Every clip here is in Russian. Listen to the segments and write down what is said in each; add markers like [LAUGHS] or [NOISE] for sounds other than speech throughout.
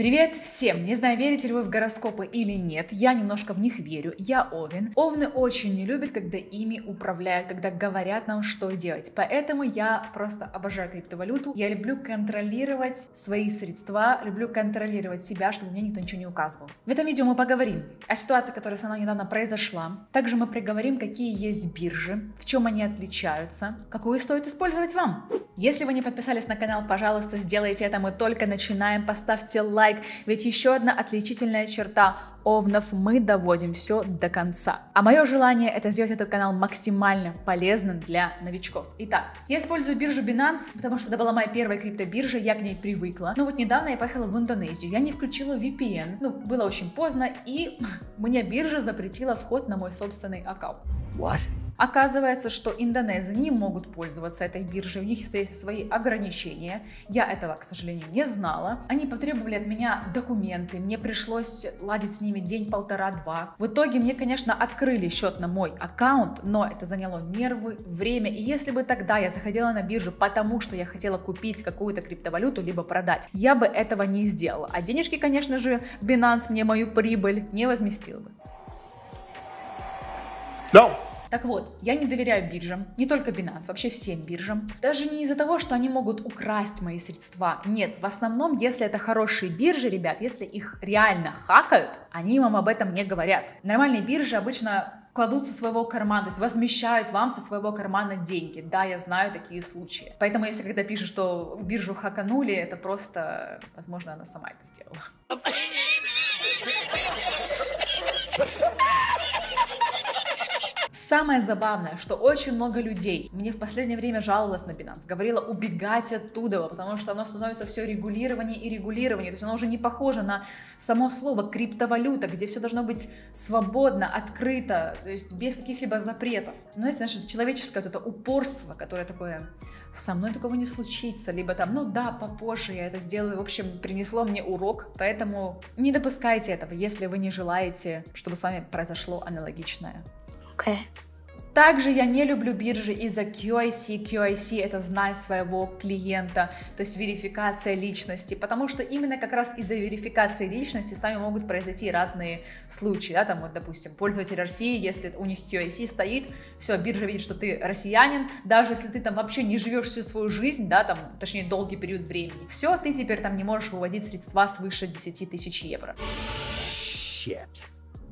Привет всем! Не знаю, верите ли вы в гороскопы или нет, я немножко в них верю, я Овен. Овны очень не любят, когда ими управляют, когда говорят нам, что делать. Поэтому я просто обожаю криптовалюту. Я люблю контролировать свои средства, люблю контролировать себя, чтобы мне никто ничего не указывал. В этом видео мы поговорим о ситуации, которая со мной недавно произошла. Также мы приговорим, какие есть биржи, в чем они отличаются, какую стоит использовать вам. Если вы не подписались на канал, пожалуйста, сделайте это, мы только начинаем, поставьте лайк, лайк, ведь еще одна отличительная черта Овнов мы доводим все до конца. А мое желание это сделать этот канал максимально полезным для новичков. Итак, я использую биржу Binance, потому что это была моя первая криптобиржа, я к ней привыкла. Но вот недавно я поехала в Индонезию, я не включила VPN, ну, было очень поздно, и [LAUGHS] мне биржа запретила вход на мой собственный аккаунт. What? Оказывается, что индонезы не могут пользоваться этой биржей, у них есть свои ограничения. Я этого, к сожалению, не знала. Они потребовали от меня документы, мне пришлось ладить с ними день, полтора, два. В итоге мне, конечно, открыли счет на мой аккаунт, но это заняло нервы, время. И если бы тогда я заходила на биржу, потому что я хотела купить какую-то криптовалюту, либо продать, я бы этого не сделала. А денежки, конечно же, Binance мне мою прибыль не возместил бы. No. Так вот, я не доверяю биржам, не только Binance, вообще всем биржам. Даже не из-за того, что они могут украсть мои средства. Нет, в основном, если это хорошие биржи, ребят, если их реально хакают, они вам об этом не говорят. Нормальные биржи обычно кладут со своего кармана, то есть возмещают вам со своего кармана деньги. Да, я знаю такие случаи. Поэтому, если когда пишут, что биржу хаканули, это просто, возможно, она сама это сделала. [LAUGHS] Самое забавное, что очень много людей мне в последнее время жаловалось на Binance, говорила убегать оттуда, потому что оно становится все регулирование и регулирование, то есть оно уже не похоже на само слово криптовалюта, где все должно быть свободно, открыто, то есть без каких-либо запретов. Но знаете, наше человеческое вот это упорство, которое такое со мной такого не случится, либо там, ну да, попозже я это сделаю, в общем, принесло мне урок, поэтому не допускайте этого, если вы не желаете, чтобы с вами произошло аналогичное. Okay. Также я не люблю биржи из-за QIC. QIC это знай своего клиента, то есть верификация личности, потому что именно как раз из-за верификации личности с вами могут произойти разные случаи, да, там вот, допустим, пользователь России, если у них QIC стоит, все, биржа видит, что ты россиянин, даже если ты там вообще не живешь всю свою жизнь, да, там, точнее, долгий период времени, все, ты теперь там не можешь выводить средства свыше 10 тысяч евро. Shit.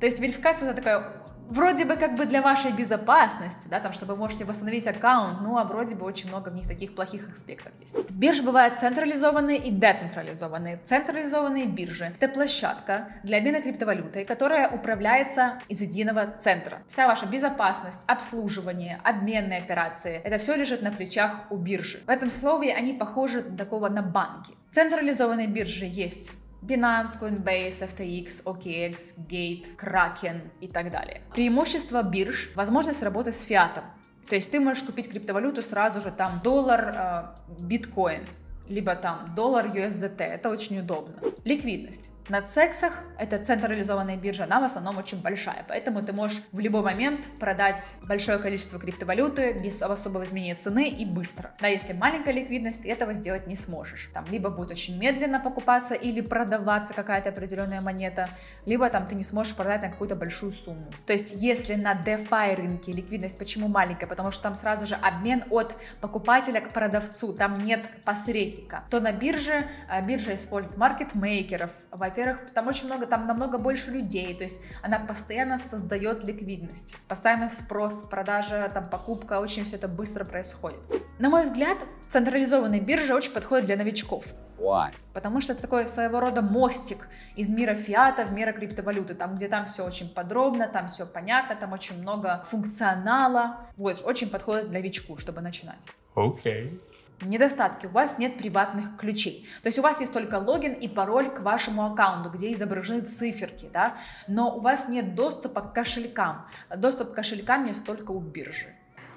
То есть верификация это такая вроде бы как бы для вашей безопасности, да, там, чтобы вы можете восстановить аккаунт, ну, а вроде бы очень много в них таких плохих аспектов есть. Биржи бывают централизованные и децентрализованные. Централизованные биржи — это площадка для обмена криптовалютой, которая управляется из единого центра. Вся ваша безопасность, обслуживание, обменные операции — это все лежит на плечах у биржи. В этом слове они похожи такого на банки. Централизованные биржи есть Binance, Coinbase, FTX, OKX, Gate, Kraken и так далее. Преимущество бирж – возможность работы с фиатом. То есть ты можешь купить криптовалюту сразу же, там доллар, э, биткоин, либо там доллар USDT. Это очень удобно. Ликвидность. На цексах, это централизованная биржа, она в основном очень большая, поэтому ты можешь в любой момент продать большое количество криптовалюты без особого изменения цены и быстро. Да, если маленькая ликвидность, ты этого сделать не сможешь. Там либо будет очень медленно покупаться или продаваться какая-то определенная монета, либо там ты не сможешь продать на какую-то большую сумму. То есть если на DeFi рынке ликвидность почему маленькая? Потому что там сразу же обмен от покупателя к продавцу, там нет посредника. То на бирже, а, биржа использует маркетмейкеров, во-первых, там очень много, там намного больше людей, то есть она постоянно создает ликвидность, постоянно спрос, продажа, там покупка, очень все это быстро происходит. На мой взгляд, централизованные биржи очень подходят для новичков. Why? Потому что это такой своего рода мостик из мира фиата в мир криптовалюты, там, где там все очень подробно, там все понятно, там очень много функционала. Вот, очень подходит для новичку, чтобы начинать. Окей. Okay. Недостатки. У вас нет приватных ключей. То есть у вас есть только логин и пароль к вашему аккаунту, где изображены циферки, да, но у вас нет доступа к кошелькам. Доступ к кошелькам есть только у биржи.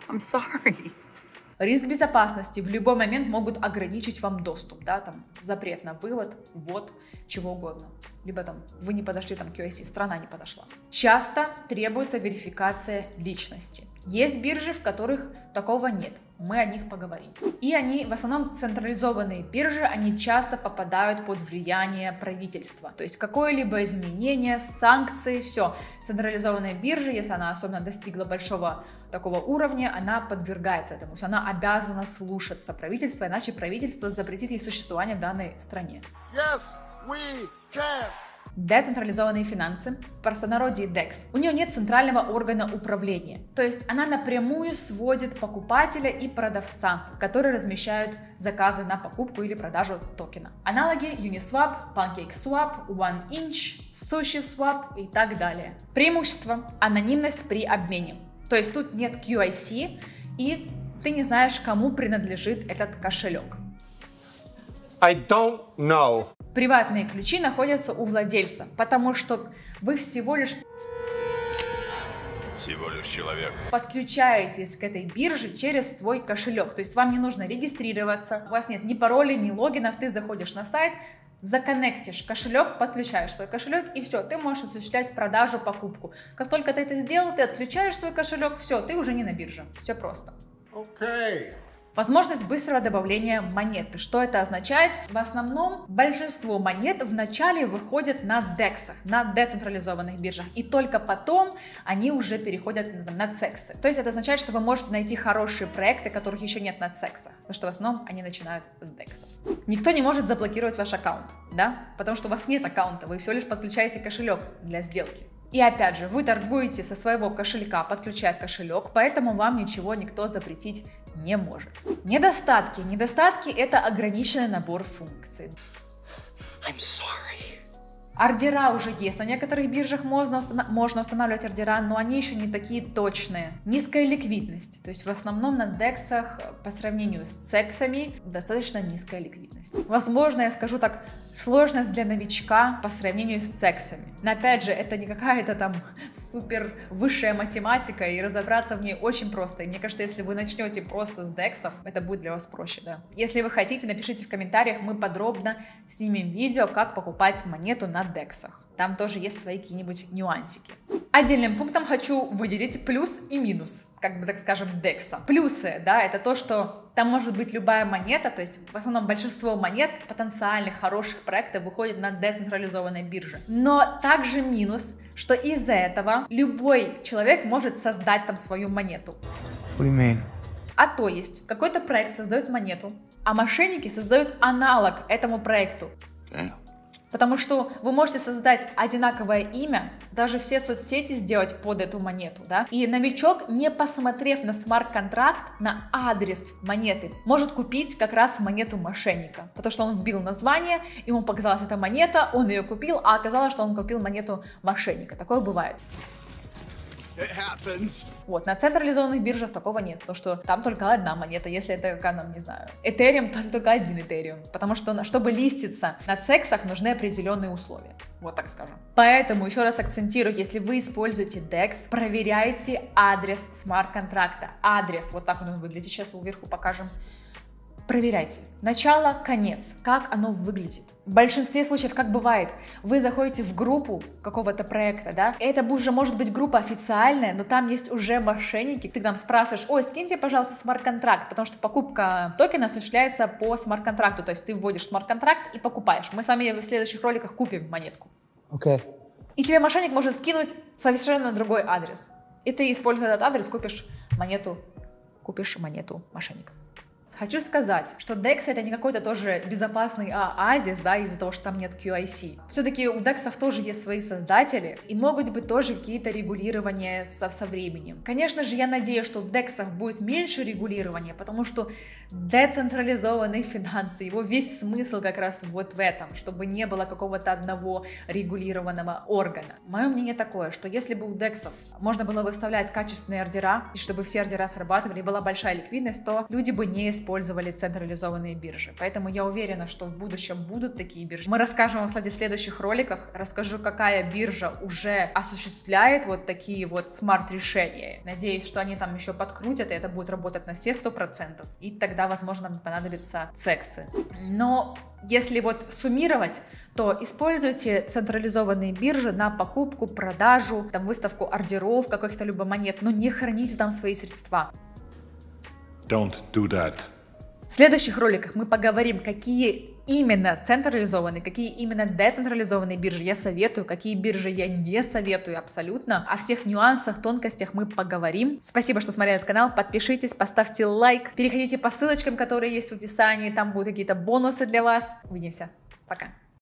I'm sorry. Риск безопасности. В любой момент могут ограничить вам доступ, да, там запрет на вывод, ввод, чего угодно. либо там вы не подошли там к QIC, страна не подошла. Часто требуется верификация личности. Есть биржи, в которых такого нет. Мы о них поговорим. И они, в основном централизованные биржи, они часто попадают под влияние правительства. То есть какое-либо изменение, санкции, все. Централизованная биржа, если она особенно достигла большого такого уровня, она подвергается этому. То есть она обязана слушаться правительства, иначе правительство запретит ей существование в данной стране. Yes, we can. Децентрализованные финансы, в простонародье DEX, у нее нет центрального органа управления. То есть она напрямую сводит покупателя и продавца, которые размещают заказы на покупку или продажу токена. Аналоги Uniswap, PancakeSwap, OneInch, SushiSwap и так далее. Преимущество – анонимность при обмене. То есть тут нет QIC, и ты не знаешь, кому принадлежит этот кошелек. I don't know. Приватные ключи находятся у владельца, потому что вы всего лишь всего лишь человек. Подключаетесь к этой бирже через свой кошелек. То есть вам не нужно регистрироваться, у вас нет ни паролей, ни логинов, ты заходишь на сайт, законнектишь кошелек, подключаешь свой кошелек, и все, ты можешь осуществлять продажу, покупку. Как только ты это сделал, ты отключаешь свой кошелек, все, ты уже не на бирже. Все просто. Окей. Okay. Возможность быстрого добавления монеты. Что это означает? В основном большинство монет вначале выходят на DEX, на децентрализованных биржах, и только потом они уже переходят на CEX. То есть это означает, что вы можете найти хорошие проекты, которых еще нет на CEX, потому что в основном они начинают с DEX. Никто не может заблокировать ваш аккаунт, да? Потому что у вас нет аккаунта, вы всего лишь подключаете кошелек для сделки. И опять же, вы торгуете со своего кошелька, подключая кошелек, поэтому вам ничего никто запретить не может. Недостатки. Недостатки это ограниченный набор функций. I'm sorry. Ордера уже есть. На некоторых биржах можно, можно устанавливать ордера, но они еще не такие точные. Низкая ликвидность. То есть в основном на дексах по сравнению с цексами достаточно низкая ликвидность. Возможно, я скажу так, сложность для новичка по сравнению с цексами. Но опять же, это не какая-то там супер высшая математика, и разобраться в ней очень просто. И мне кажется, если вы начнете просто с дексов, это будет для вас проще, да. Если вы хотите, напишите в комментариях, мы подробно снимем видео, как покупать монету на дексах. Там тоже есть свои какие-нибудь нюансики. Отдельным пунктом хочу выделить плюс и минус, как бы так скажем, декса. Плюсы, да, это то, что там может быть любая монета, то есть в основном большинство монет потенциальных хороших проектов выходит на децентрализованной бирже. Но также минус, что из-за этого любой человек может создать там свою монету. А то есть какой-то проект создает монету, а мошенники создают аналог этому проекту. Damn. Потому что вы можете создать одинаковое имя, даже все соцсети сделать под эту монету, да. И новичок, не посмотрев на смарт-контракт, на адрес монеты, может купить как раз монету мошенника. Потому что он вбил название, ему показалась эта монета, он ее купил, а оказалось, что он купил монету мошенника. Такое бывает. Вот, на централизованных биржах такого нет, потому что там только одна монета, если это, как нам, не знаю, Ethereum, там только один Ethereum, потому что, чтобы листиться на цексах, нужны определенные условия, вот так скажем. Поэтому, еще раз акцентирую, если вы используете DEX, проверяйте адрес смарт-контракта, адрес, вот так он выглядит, сейчас вверху покажем, Проверяйте. Начало, конец. Как оно выглядит. В большинстве случаев, как бывает, вы заходите в группу какого-то проекта, да, это уже может быть группа официальная, но там есть уже мошенники. Ты там спрашиваешь, ой, скиньте, пожалуйста, смарт-контракт, потому что покупка токена осуществляется по смарт-контракту, то есть ты вводишь смарт-контракт и покупаешь. Мы с вами в следующих роликах купим монетку. Окей. Okay. И тебе мошенник может скинуть совершенно другой адрес. И ты, используя этот адрес, купишь монету, купишь монету мошенника. Хочу сказать, что DEX это не какой-то тоже безопасный оазис, да, из-за того, что там нет QIC. Все-таки у DEX тоже есть свои создатели, и могут быть тоже какие-то регулирования со, со временем. Конечно же, я надеюсь, что в DEX будет меньше регулирования, потому что децентрализованные финансы, его весь смысл как раз вот в этом, чтобы не было какого-то одного регулированного органа. Мое мнение такое, что если бы у DEX можно было выставлять качественные ордера, и чтобы все ордера срабатывали, была большая ликвидность, то люди бы не использовали централизованные биржи. Поэтому я уверена, что в будущем будут такие биржи. Мы расскажем вам, кстати, в следующих роликах. Расскажу, какая биржа уже осуществляет вот такие вот смарт-решения. Надеюсь, что они там еще подкрутят, и это будет работать на все сто процентов. И тогда, возможно, нам понадобятся сексы. Но если вот суммировать, то используйте централизованные биржи на покупку, продажу, там выставку ордеров, каких-то либо монет, но не храните там свои средства. Don't do that. В следующих роликах мы поговорим, какие именно централизованные, какие именно децентрализованные биржи я советую, какие биржи я не советую абсолютно. О всех нюансах, тонкостях мы поговорим. Спасибо, что смотрели этот канал. Подпишитесь, поставьте лайк, переходите по ссылочкам, которые есть в описании. Там будут какие-то бонусы для вас. Увидимся. Пока.